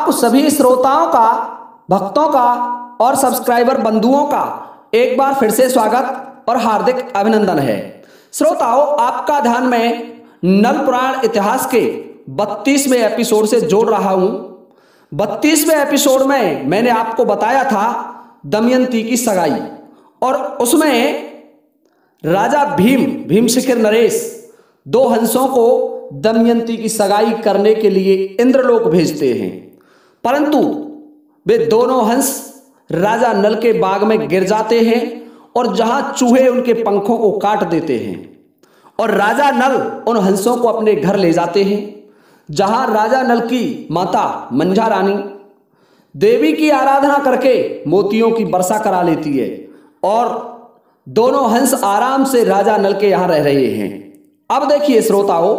आप सभी श्रोताओं का, भक्तों का और सब्सक्राइबर बंधुओं का एक बार फिर से स्वागत और हार्दिक अभिनंदन है। श्रोताओं, आपका ध्यान में नल पुराण इतिहास के बत्तीसवें एपिसोड से जोड़ रहा हूँ। बत्तीसवें एपिसोड में मैंने आपको बताया था दमयंती की सगाई और उसमें राजा भीम भीम शिखर नरेश दो हंसों को दमयंती की सगाई करने के लिए इंद्रलोक भेजते हैं। परंतु वे दोनों हंस राजा नल के बाग में गिर जाते हैं और जहाँ चूहे उनके पंखों को काट देते हैं। और राजा नल उन हंसों को अपने घर ले जाते हैं, जहाँ राजा नल की माता मंझा रानी देवी की आराधना करके मोतियों की वर्षा करा लेती है और दोनों हंस आराम से राजा नल के यहाँ रह रहे हैं। अब देखिए श्रोताओं,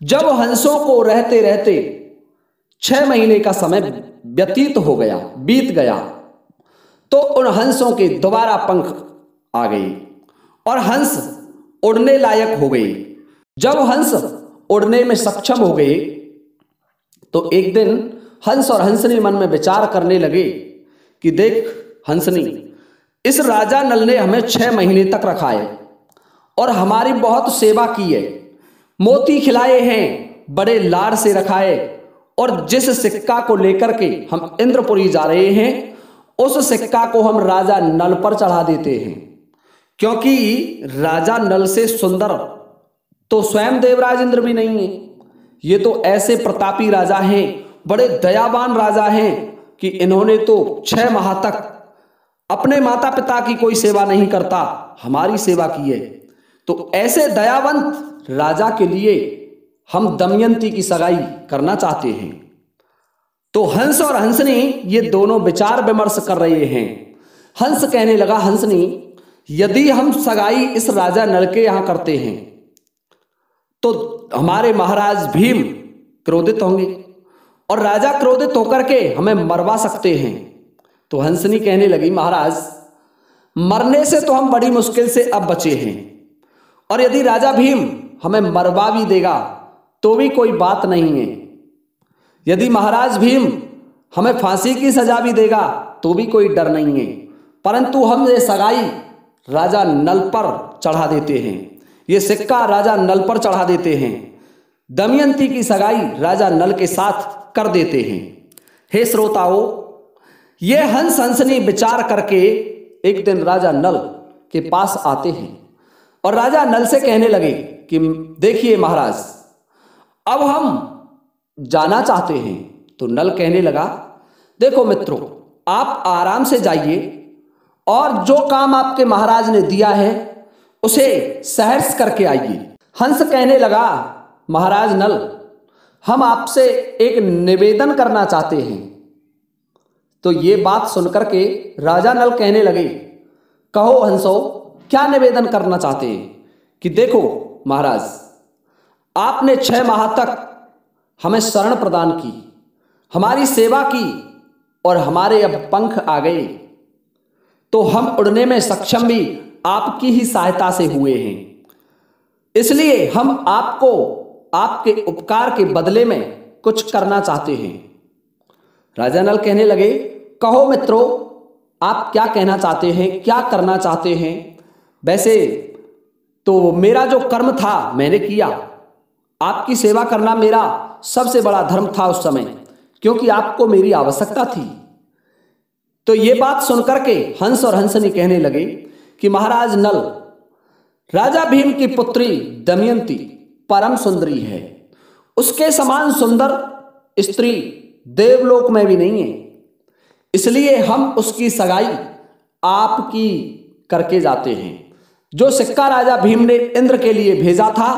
जब हंसों को रहते रहते छह महीने का समय व्यतीत हो गया, बीत गया तो उन हंसों के दोबारा पंख आ गए और हंस उड़ने लायक हो गए जब हंस उड़ने में सक्षम हो गए तो एक दिन हंस और हंसनी मन में विचार करने लगे कि देख हंसनी, इस राजा नल ने हमें छह महीने तक रखा है और हमारी बहुत सेवा की है। मोती खिलाए हैं, बड़े लाड़ से रखा है और जिस सिक्का को लेकर के हम इंद्रपुरी जा रहे हैं, उस सिक्का को हम राजा नल पर चढ़ा देते हैं। क्योंकि राजा नल से सुंदर तो स्वयं देवराज इंद्र भी नहीं है। ये तो ऐसे प्रतापी राजा हैं, बड़े दयावान राजा हैं कि इन्होंने तो छह माह तक अपने माता पिता की कोई सेवा नहीं करता, हमारी सेवा की है। तो ऐसे दयावंत राजा के लिए हम दमयंती की सगाई करना चाहते हैं। तो हंस और हंसनी ये दोनों विचार विमर्श कर रहे हैं। हंस कहने लगा, हंसनी, यदि हम सगाई इस राजा नल के यहाँ करते हैं तो हमारे महाराज भीम क्रोधित होंगे और राजा क्रोधित होकर के हमें मरवा सकते हैं। तो हंसनी कहने लगी, महाराज, मरने से तो हम बड़ी मुश्किल से अब बचे हैं, और यदि राजा भीम हमें मरवा भी देगा तो भी कोई बात नहीं है। यदि महाराज भीम हमें फांसी की सजा भी देगा तो भी कोई डर नहीं है। परंतु हम ये सगाई राजा नल पर चढ़ा देते हैं। ये सिक्का राजा नल पर चढ़ा देते हैं। दमयंती की सगाई राजा नल के साथ कर देते हैं। हे श्रोताओ, ये हंस हंसनी विचार करके एक दिन राजा नल के पास आते हैं और राजा नल से कहने लगे कि, देखिए महाराज अब हम जाना चाहते हैं तो नल कहने लगा, देखो मित्रों, आप आराम से जाइए और जो काम आपके महाराज ने दिया है, उसे सहर्ष करके आइए। हंस कहने लगा, महाराज नल, हम आपसे एक निवेदन करना चाहते हैं। तो ये बात सुनकर के राजा नल कहने लगे, कहो हंसो, क्या निवेदन करना चाहते हैं कि देखो, महाराज आपने छह माह तक हमें शरण प्रदान की, हमारी सेवा की और हमारे अब पंख आ गए। तो हम उड़ने में सक्षम भी आपकी ही सहायता से हुए हैं। इसलिए हम आपको, आपके उपकार के बदले में कुछ करना चाहते हैं। राजा नल कहने लगे, कहो मित्रों, आप क्या कहना चाहते हैं, क्या करना चाहते हैं? वैसे तो मेरा जो कर्म था, मैंने किया। आपकी सेवा करना मेरा सबसे बड़ा धर्म था उस समय, क्योंकि आपको मेरी आवश्यकता थी। तो ये बात सुनकर के हंस और हंसनी कहने लगे कि महाराज नल, राजा भीम की पुत्री दमयंती परम सुंदरी है। उसके समान सुंदर स्त्री देवलोक में भी नहीं है। इसलिए हम उसकी सगाई आपकी करके जाते हैं। जो सिक्का राजा भीम ने इंद्र के लिए भेजा था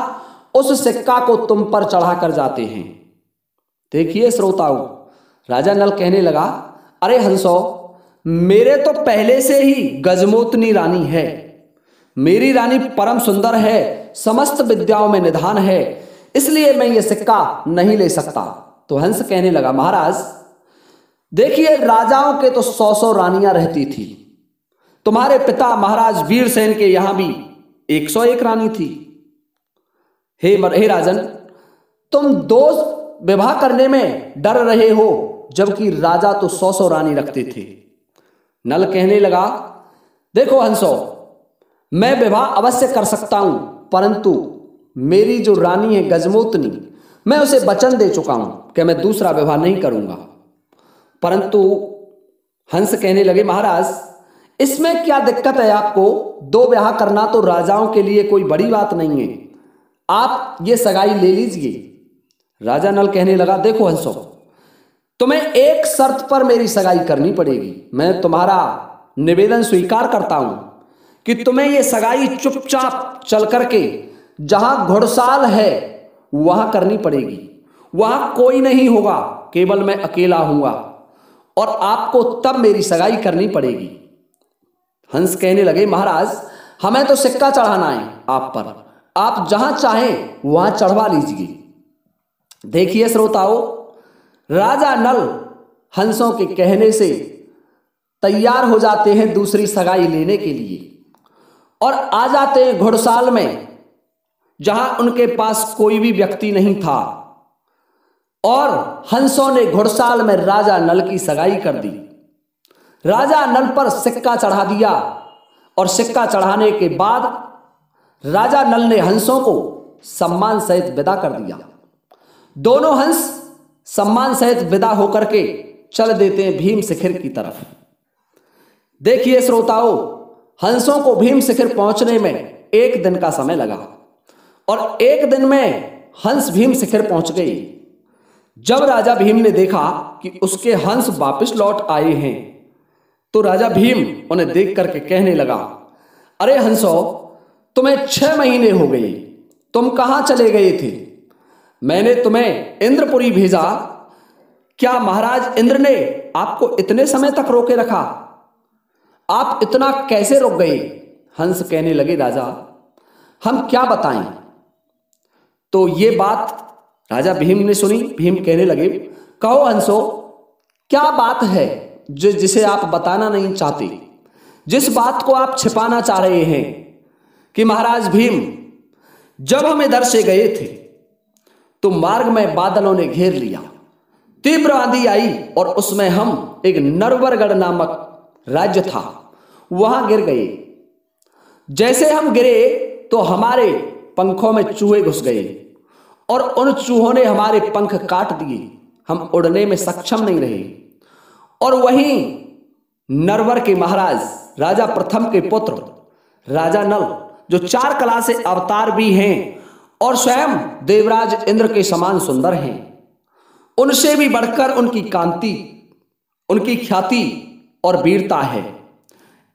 उस सिक्का को तुम पर चढ़ा कर जाते हैं। देखिए श्रोताओं, राजा नल कहने लगा, अरे हंसो, मेरे तो पहले से ही गजमोतनी रानी है। मेरी रानी परम सुंदर है, समस्त विद्याओं में निधान है, इसलिए मैं ये सिक्का नहीं ले सकता। तो हंस कहने लगा, महाराज, देखिए राजाओं के तो सौ सौ रानियाँ रहती थी। तुम्हारे पिता महाराज वीरसेन के यहाँ भी एक सौ एक रानी थी। हे हे राजन, तुम दो विवाह करने में डर रहे हो, जबकि राजा तो सौ सौ रानी रखते थे। नल कहने लगा, देखो हंसो, मैं विवाह अवश्य कर सकता हूँ, परंतु मेरी जो रानी है गजमोतनी, मैं उसे वचन दे चुका हूँ कि मैं दूसरा विवाह नहीं करूँगा। परंतु हंस कहने लगे, महाराज, इसमें क्या दिक्कत है आपको? दो ब्याह करना तो राजाओं के लिए कोई बड़ी बात नहीं है। आप ये सगाई ले लीजिए। राजा नल कहने लगा, देखो हंसो, तुम्हें एक शर्त पर मेरी सगाई करनी पड़ेगी। मैं तुम्हारा निवेदन स्वीकार करता हूँ कि तुम्हें यह सगाई चुपचाप चल करके जहाँ घुड़साल है, वहाँ करनी पड़ेगी। वहाँ कोई नहीं होगा, केवल मैं अकेला हूँगा और आपको तब मेरी सगाई करनी पड़ेगी। हंस कहने लगे, महाराज, हमें तो सिक्का चढ़ाना है आप पर। आप जहाँ चाहें, वहाँ चढ़वा लीजिए। देखिए श्रोताओ, राजा नल हंसों के कहने से तैयार हो जाते हैं दूसरी सगाई लेने के लिए। और आ जाते हैं घुड़साल में, जहाँ उनके पास कोई भी व्यक्ति नहीं था। और हंसों ने घुड़साल में राजा नल की सगाई कर दी। राजा नल पर सिक्का चढ़ा दिया और सिक्का चढ़ाने के बाद राजा नल ने हंसों को सम्मान सहित विदा कर दिया। दोनों हंस सम्मान सहित विदा होकर के चल देते हैं भीम शिखर की तरफ़। देखिए श्रोताओं, हंसों को भीम शिखर पहुँचने में एक दिन का समय लगा और एक दिन में हंस भीम शिखर पहुँच गई। जब राजा भीम ने देखा कि उसके हंस वापस लौट आए हैं तो राजा भीम उन्हें देख करके कहने लगा, अरे हंसो तुम्हें छह महीने हो गए। तुम कहाँ चले गए थे? मैंने तुम्हें इंद्रपुरी भेजा। क्या महाराज इंद्र ने आपको इतने समय तक रोके रखा? आप इतना कैसे रुक गए? हंस कहने लगे राजा। हम क्या बताएँ? तो ये बात राजा भीम ने सुनी। भीम कहने लगे, कहो हंसो, क्या बात है जो, जिसे आप बताना नहीं चाहते? जिस बात को आप छिपाना चाह रहे हैं कि महाराज भीम, जब हम इधर से गए थे तो मार्ग में बादलों ने घेर लिया। तीव्र आंधी आई और उसमें हम एक नरवरगढ़ नामक राज्य था, वहाँ गिर गए। जैसे हम गिरे तो हमारे पंखों में चूहे घुस गए और उन चूहों ने हमारे पंख काट दिए। हम उड़ने में सक्षम नहीं रहे। और वहीं नरवर के महाराज, राजा प्रथम के पुत्र, राजा नल जो चार कला से अवतार भी हैं और स्वयं देवराज इंद्र के समान सुंदर हैं। उनसे भी बढ़कर उनकी कांति, उनकी ख्याति और वीरता है।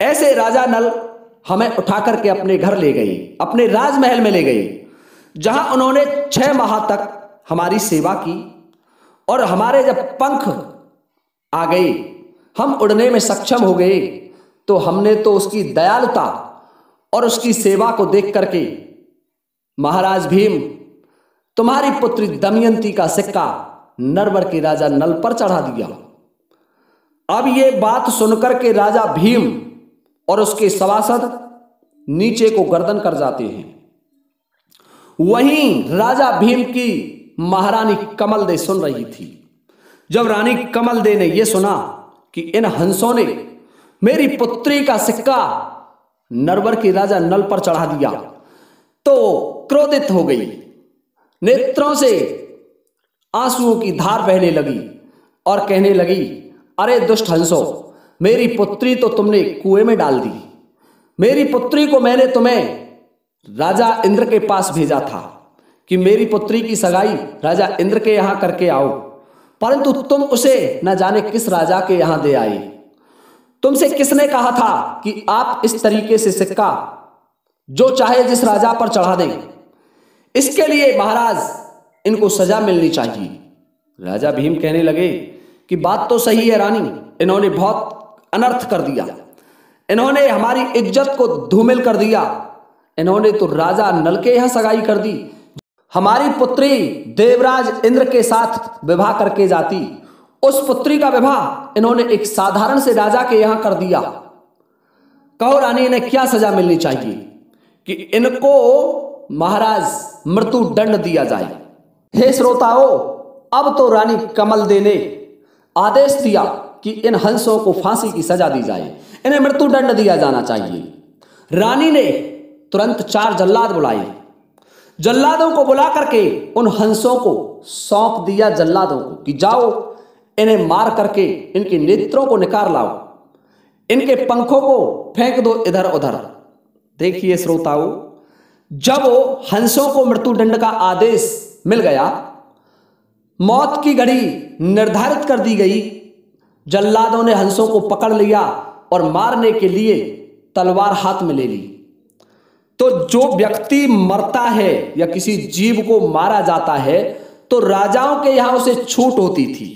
ऐसे राजा नल हमें उठा करके अपने घर ले गए, अपने राजमहल में ले गए, जहाँ उन्होंने छह माह तक हमारी सेवा की और हमारे जब पंख आ गए, हम उड़ने में सक्षम हो गए तो हमने तो उसकी दयालुता और उसकी सेवा को देख करके, महाराज भीम, तुम्हारी पुत्री दमयंती का सिक्का नरवर के राजा नल पर चढ़ा दिया। अब ये बात सुनकर के राजा भीम और उसके सभासद नीचे को गर्दन कर जाते हैं। वहीं राजा भीम की महारानी कमल दे सुन रही थी। जब रानी कमल दे ने यह सुना कि इन हंसों ने मेरी पुत्री का सिक्का नरवर के राजा नल पर चढ़ा दिया। तो क्रोधित हो गई। नेत्रों से आंसुओं की धार बहने लगी और कहने लगी, अरे दुष्ट हंसो, मेरी पुत्री तो तुमने कुएँ में डाल दी। मेरी पुत्री को मैंने तुम्हें राजा इंद्र के पास भेजा था कि मेरी पुत्री की सगाई राजा इंद्र के यहाँ करके आओ, परंतु तुम उसे न जाने किस राजा के यहाँ दे आए। तुमसे किसने कहा था कि आप इस तरीके से सिक्का जो चाहे जिस राजा पर चढ़ा दें, इसके लिए महाराज इनको सजा मिलनी चाहिए। राजा भीम कहने लगे कि बात तो सही है रानी, इन्होंने बहुत अनर्थ कर दिया। इन्होंने हमारी इज़्ज़त को धूमिल कर दिया। इन्होंने तो राजा नल के यहाँ सगाई कर दी। हमारी पुत्री देवराज इंद्र के साथ विवाह करके जाती। उस पुत्री का विवाह इन्होंने एक साधारण से राजा के यहाँ कर दिया। कहो, रानी, इन्हें क्या सजा मिलनी चाहिए कि इनको महाराज मृत्यु दंड दिया जाए? हे श्रोताओ, अब तो रानी कमल दे ने आदेश दिया कि इन हंसों को फांसी की सजा दी जाए। इन्हें मृत्यु दंड दिया जाना चाहिए। रानी ने तुरंत चार जल्लाद बुलाए। जल्लादों को बुला करके उन हंसों को सौंप दिया जल्लादों को कि जाओ इन्हें मार करके इनके नेत्रों को निकाल लाओ। इनके पंखों को फेंक दो इधर उधर। देखिए श्रोताओं, जब हंसों को मृत्युदंड का आदेश मिल गया, मौत की घड़ी निर्धारित कर दी गई। जल्लादों ने हंसों को पकड़ लिया और मारने के लिए तलवार हाथ में ले ली। तो जो व्यक्ति मरता है या किसी जीव को मारा जाता है तो राजाओं के यहाँ उसे छूट होती थी।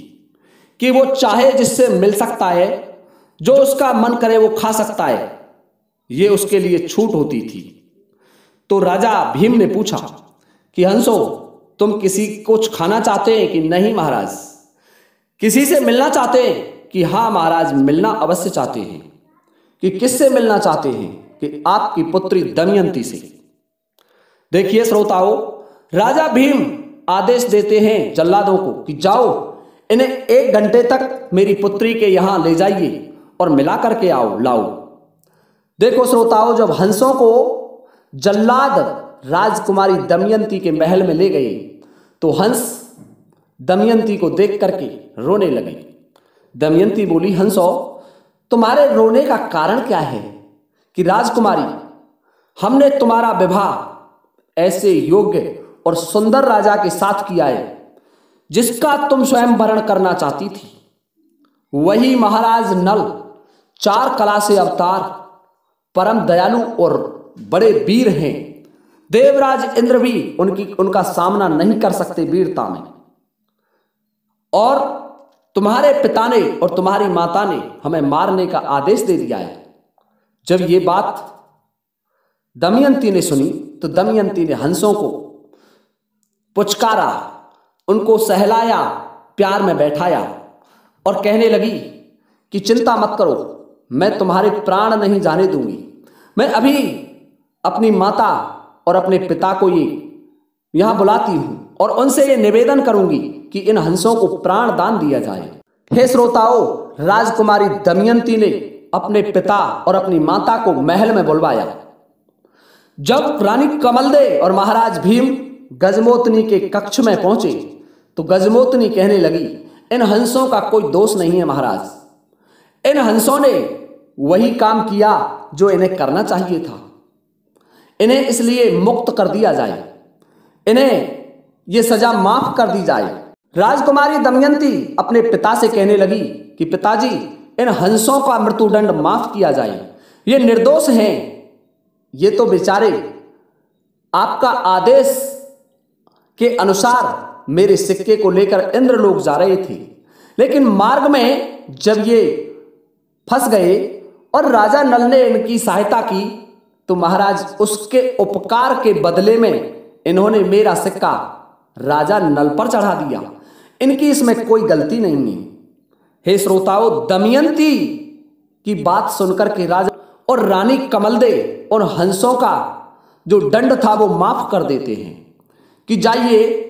कि वो चाहे जिससे मिल सकता है, जो उसका मन करे वो खा सकता है। ये उसके लिए छूट होती थी। तो राजा भीम ने पूछा कि, हंसो, तुम किसी कुछ खाना चाहते हैं कि नहीं महाराज? किसी से मिलना चाहते हैं कि हाँ महाराज, मिलना अवश्य चाहते हैं। कि किससे मिलना चाहते हैं कि आपकी पुत्री दमयंती से? देखिए श्रोताओं, राजा भीम आदेश देते हैं जल्लादों को कि जाओ इन्हें एक घंटे तक मेरी पुत्री के यहाँ ले जाइए और मिला करके आओ, लाओ। देखो श्रोताओं, जब हंसों को जल्लाद राजकुमारी दमयंती के महल में ले गए तो हंस दमयंती को देख करके रोने लगे। दमयंती बोली, हंसो, तुम्हारे रोने का कारण क्या है कि राजकुमारी, हमने तुम्हारा विवाह ऐसे योग्य और सुंदर राजा के साथ किया है जिसका तुम स्वयं वर्ण करना चाहती थी। वही महाराज नल, चार कला से अवतार, परम दयालु और बड़े वीर हैं। देवराज इंद्र भी उनकी, उनका सामना नहीं कर सकते वीरता में। और तुम्हारे पिता ने और तुम्हारी माता ने हमें मारने का आदेश दे दिया है। जब ये बात दमयंती ने सुनी तो दमयंती ने हंसों को पुचकारा उनको सहलाया, प्यार में बैठाया और कहने लगी कि चिंता मत करो, मैं तुम्हारे प्राण नहीं जाने दूँगी। मैं अभी अपनी माता और अपने पिता को ये यहाँ बुलाती हूँ और उनसे ये निवेदन करूँगी कि इन हंसों को प्राण दान दिया जाए। हे श्रोताओं, राजकुमारी दमयंती ने अपने पिता और अपनी माता को महल में बुलवाया। जब रानी कमलदे और महाराज भीम गजमोतनी के कक्ष में पहुँचे तो गजमोतनी कहने लगी, इन हंसों का कोई दोष नहीं है महाराज। इन हंसों ने वही काम किया जो इन्हें करना चाहिए था। इन्हें इसलिए मुक्त कर दिया जाए। इन्हें यह सजा माफ़ कर दी जाए। राजकुमारी दमयंती अपने पिता से कहने लगी कि पिताजी, इन हंसों का मृत्युदंड माफ़ किया जाए। ये निर्दोष हैं। ये तो बेचारे आपका आदेश के अनुसार मेरे सिक्के को लेकर इंद्र लोग जा रहे थे। लेकिन मार्ग में जब ये फंस गए और राजा नल ने इनकी सहायता की तो महाराज उसके उपकार के बदले में इन्होंने मेरा सिक्का राजा नल पर चढ़ा दिया। इनकी इसमें कोई गलती नहीं है। हे श्रोताओं, दमयंती की बात सुनकर के राजा और रानी कमल दे और हंसों का जो दंड था वो माफ़ कर देते हैं कि जाइए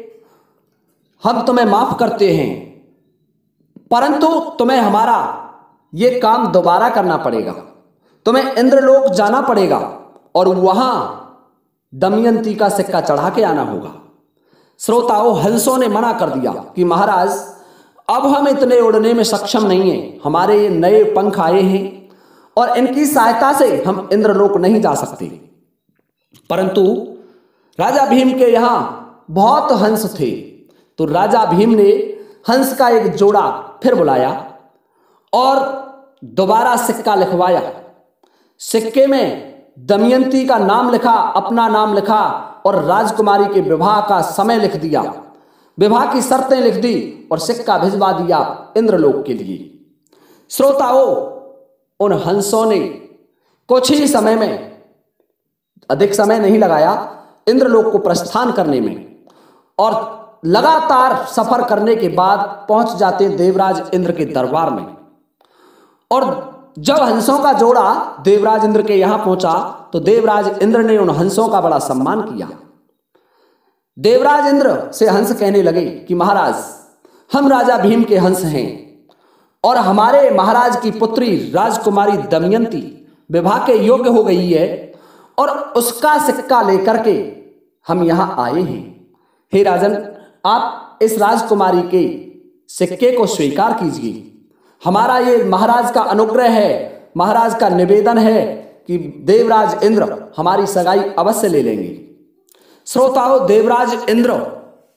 हम तुम्हें माफ़ करते हैं, परंतु तुम्हें हमारा ये काम दोबारा करना पड़ेगा। तुम्हें इंद्रलोक जाना पड़ेगा और वहाँ दमयंती का सिक्का चढ़ा के आना होगा। श्रोताओं, हंसों ने मना कर दिया कि महाराज, अब हम इतने उड़ने में सक्षम नहीं है। हमारे ये नए पंख आए हैं और इनकी सहायता से हम इंद्रलोक नहीं जा सकते। परंतु राजा भीम के यहाँ बहुत हंस थे। तो राजा भीम ने हंस का एक जोड़ा फिर बुलाया और दोबारा सिक्का लिखवाया। सिक्के में दमयंती का नाम लिखा, अपना नाम लिखा और राजकुमारी के विवाह का समय लिख दिया। विवाह की शर्तें लिख दी और सिक्का भिजवा दिया इंद्रलोक के लिए। श्रोताओं, उन हंसों ने कुछ ही समय में, अधिक समय नहीं लगाया, इंद्रलोक को प्रस्थान करने में और लगातार सफ़र करने के बाद पहुँच जाते हैं देवराज इंद्र के दरबार में। और जब हंसों का जोड़ा देवराज इंद्र के यहाँ पहुँचा तो देवराज इंद्र ने उन हंसों का बड़ा सम्मान किया। देवराज इंद्र से हंस कहने लगे कि, महाराज, हम राजा भीम के हंस हैं और हमारे महाराज की पुत्री राजकुमारी दमयंती विवाह के योग्य हो गई है और उसका सिक्का लेकर के हम यहाँ आए हैं। हे राजन आप इस राजकुमारी के सिक्के को स्वीकार कीजिए। हमारा ये महाराज का अनुग्रह है, महाराज का निवेदन है कि देवराज इंद्र हमारी सगाई अवश्य ले लेंगे। श्रोताओं, देवराज इंद्र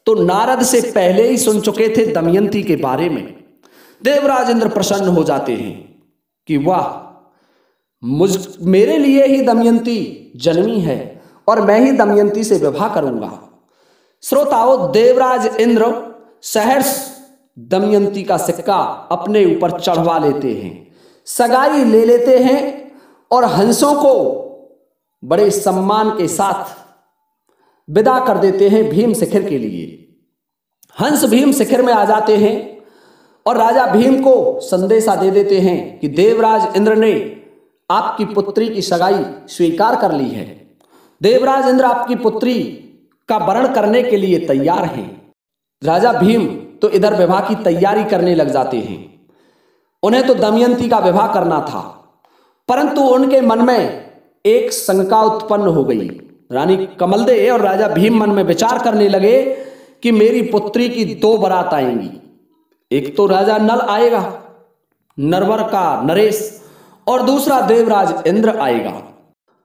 तो नारद से पहले ही सुन चुके थे दमयंती के बारे में। देवराज इंद्र प्रसन्न हो जाते हैं कि वाह, मुझ, मेरे लिए ही दमयंती जन्मी है और मैं ही दमयंती से विवाह करूँगा। श्रोताओं, देवराज इंद्र सहर्ष दमयंती का सिक्का अपने ऊपर चढ़वा लेते हैं। सगाई ले लेते हैं और हंसों को बड़े सम्मान के साथ विदा कर देते हैं भीम शिखर के लिए। हंस भीम शिखर में आ जाते हैं और राजा भीम को संदेशा दे देते हैं कि देवराज इंद्र ने आपकी पुत्री की सगाई स्वीकार कर ली है। देवराज इंद्र आपकी पुत्री का वर्ण करने के लिए तैयार हैं। राजा भीम तो इधर विवाह की तैयारी करने लग जाते हैं। उन्हें तो दमयंती का विवाह करना था, परंतु उनके मन में एक शंका उत्पन्न हो गई। रानी कमलदे और राजा भीम मन में विचार करने लगे कि मेरी पुत्री की दो बारात आएँगी। एक तो राजा नल आएगा, नरवर का नरेश, और दूसरा देवराज इंद्र आएगा।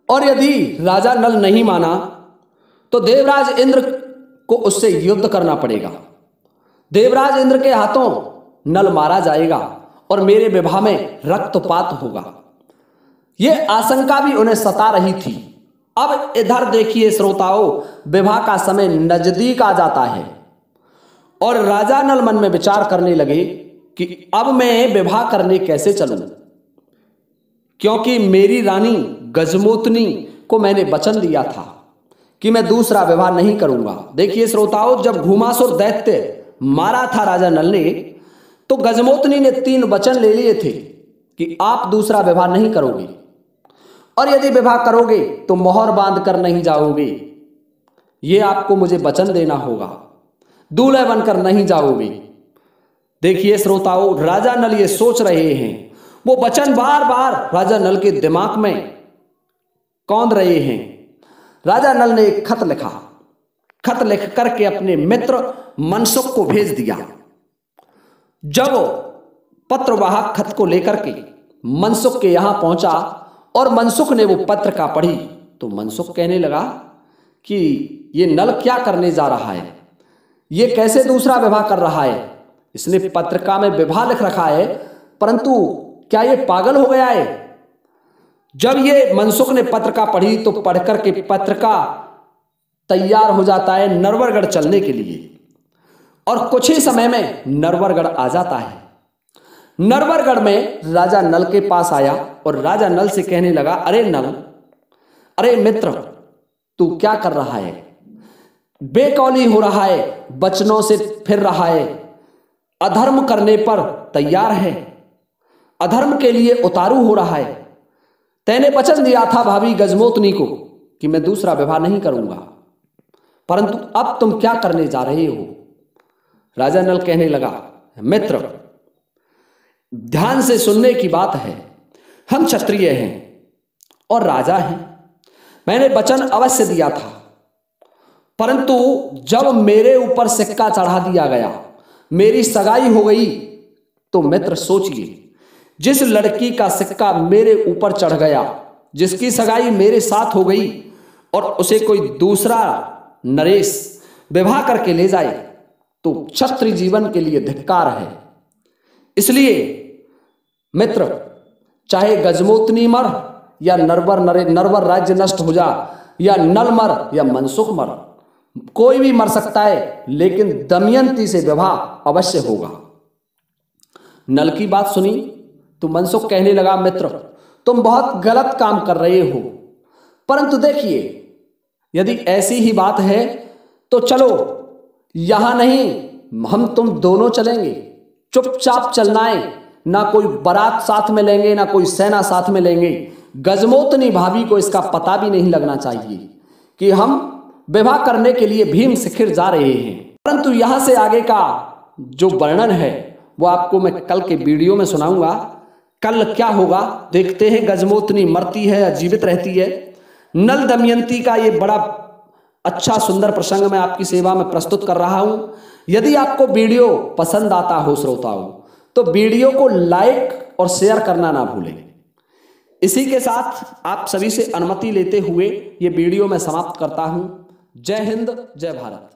और यदि राजा नल नहीं माना तो देवराज इंद्र को उससे युद्ध करना पड़ेगा। देवराज इंद्र के हाथों नल मारा जाएगा और मेरे विवाह में रक्तपात होगा। यह आशंका भी उन्हें सता रही थी। अब इधर देखिए श्रोताओं, विवाह का समय नज़दीक आ जाता है और राजा नल मन में विचार करने लगे कि अब मैं विवाह करने कैसे चलूँ? क्योंकि मेरी रानी गजमोतनी को मैंने वचन दिया था। कि मैं दूसरा विवाह नहीं करूँगा। देखिए श्रोताओं, जब घुमासुर दैत्य मारा था राजा नल ने तो गजमोतनी ने तीन वचन ले लिए थे कि आप दूसरा विवाह नहीं करोगे। और यदि विवाह करोगे तो मोहर बाँध कर नहीं जाओगे। ये आपको मुझे वचन देना होगा। दूल्हे बनकर नहीं जाओगे। देखिए श्रोताओं, राजा नल ये सोच रहे हैं। वो वचन बार बार राजा नल के दिमाग में कौंद रहे हैं। राजा नल ने एक खत लिखा। खत लिख करके अपने मित्र मनसुख को भेज दिया। जब पत्रवाहक खत को लेकर के मनसुख के यहाँ पहुँचा और मनसुख ने वो पत्र का पढ़ी तो मनसुख कहने लगा कि ये नल क्या करने जा रहा है? ये कैसे दूसरा विवाह कर रहा है? इसने पत्रिका में विवाह लिख रखा है, परंतु क्या ये पागल हो गया है? जब ये मनसुख ने पत्रिका पढ़ी तो पढ़कर के पत्रिका तैयार हो जाता है नरवरगढ़ चलने के लिए। और कुछ ही समय में नरवरगढ़ आ जाता है। नरवरगढ़ में राजा नल के पास आया और राजा नल से कहने लगा, अरे नल, अरे मित्र, तू क्या कर रहा है? बेकौली हो रहा है, बचनों से फिर रहा है, अधर्म करने पर तैयार है, अधर्म के लिए उतारू हो रहा है तैने वचन दिया था भाभी गजमोतनी को कि मैं दूसरा विवाह नहीं करूँगा। परंतु अब तुम क्या करने जा रहे हो? राजा नल कहने लगा, मित्र, ध्यान से सुनने की बात है। हम क्षत्रिय हैं और राजा हैं। मैंने वचन अवश्य दिया था। परंतु जब मेरे ऊपर सिक्का चढ़ा दिया गया, मेरी सगाई हो गई तो मित्र सोचिए जिस लड़की का सिक्का मेरे ऊपर चढ़ गया, जिसकी सगाई मेरे साथ हो गई, और उसे कोई दूसरा नरेश विवाह करके ले जाए तो क्षत्रिय जीवन के लिए धिक्कार है। इसलिए, मित्र, चाहे गजमोतनी मर, या नरवर नरे, नरवर राज्य नष्ट हो जा, या नल मर, या मनसुख मर, कोई भी मर सकता है, लेकिन दमयंती से विवाह अवश्य होगा। नल की बात सुनी तो मनसुख कहने लगा, मित्र, तुम बहुत गलत काम कर रहे हो। परंतु देखिए, यदि ऐसी ही बात है तो चलो, यहाँ नहीं, हम तुम दोनों चलेंगे। चुपचाप चलना है, ना कोई बारात साथ में लेंगे, ना कोई सेना साथ में लेंगे। गजमोतनी भाभी को इसका पता भी नहीं लगना चाहिए कि हम विवाह करने के लिए भीम शिखिर जा रहे हैं। परंतु यहाँ से आगे का जो वर्णन है, वो आपको मैं कल के वीडियो में सुनाऊँगा। कल क्या होगा? देखते हैं गजमोतनी मरती है या जीवित रहती है। नल दमयंती का ये बड़ा अच्छा सुंदर प्रसंग मैं आपकी सेवा में प्रस्तुत कर रहा हूँ। यदि आपको वीडियो पसंद आता हो, श्रोताओं तो वीडियो को लाइक और शेयर करना ना भूलें। इसी के साथ आप सभी से अनुमति लेते हुए ये वीडियो मैं समाप्त करता हूँ। जय हिंद, जय भारत।